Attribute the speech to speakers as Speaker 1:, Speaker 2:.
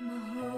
Speaker 1: Mahal.